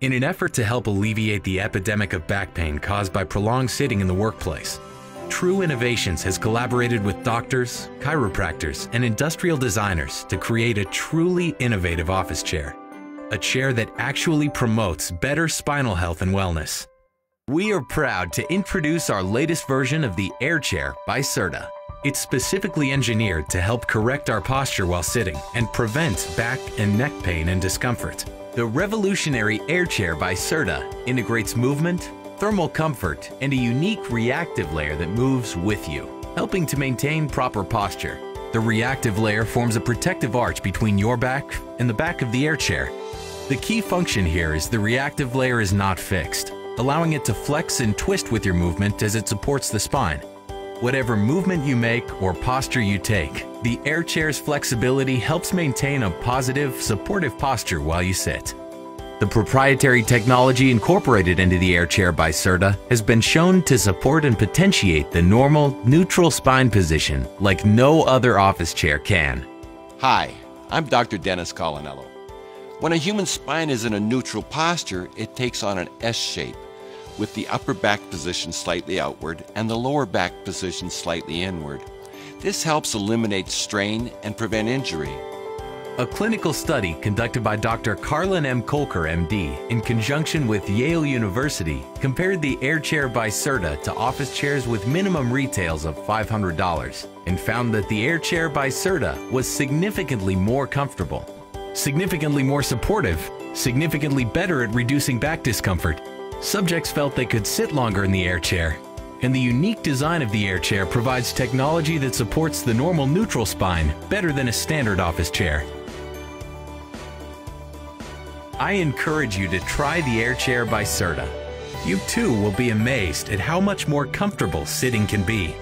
In an effort to help alleviate the epidemic of back pain caused by prolonged sitting in the workplace, True Innovations has collaborated with doctors, chiropractors, and industrial designers to create a truly innovative office chair. A chair that actually promotes better spinal health and wellness. We are proud to introduce our latest version of the Air Chair by Serta. It's specifically engineered to help correct our posture while sitting and prevent back and neck pain and discomfort. The revolutionary Air Chair by Serta integrates movement, thermal comfort, and a unique reactive layer that moves with you, helping to maintain proper posture. The reactive layer forms a protective arch between your back and the back of the air chair. The key function here is the reactive layer is not fixed, allowing it to flex and twist with your movement as it supports the spine. Whatever movement you make or posture you take, the air chair's flexibility helps maintain a positive, supportive posture while you sit. The proprietary technology incorporated into the air chair by Serta has been shown to support and potentiate the normal, neutral spine position like no other office chair can. Hi, I'm Dr. Dennis Colanello. When a human spine is in a neutral posture, it takes on an S shape, with the upper back position slightly outward and the lower back position slightly inward. This helps eliminate strain and prevent injury. A clinical study conducted by Dr. Carlin M. Kolker, MD, in conjunction with Yale University, compared the air chair by Serta to office chairs with minimum retails of $500 and found that the air chair by Serta was significantly more comfortable, significantly more supportive, significantly better at reducing back discomfort. Subjects felt they could sit longer in the air chair, and the unique design of the air chair provides technology that supports the normal neutral spine better than a standard office chair. I encourage you to try the air chair by Serta. You too will be amazed at how much more comfortable sitting can be.